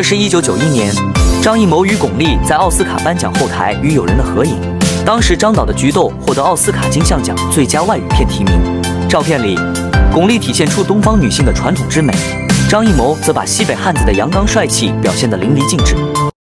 这是一九九一年张艺谋与巩俐在奥斯卡颁奖后台与友人的合影当时张导的菊豆获得奥斯卡金像奖最佳外语片提名。照片里巩俐体现出东方女性的传统之美张艺谋则把西北汉子的阳刚帅气表现得淋漓尽致。